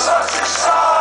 Nossa Senhora!